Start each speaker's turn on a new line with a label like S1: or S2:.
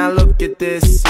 S1: Now look at this.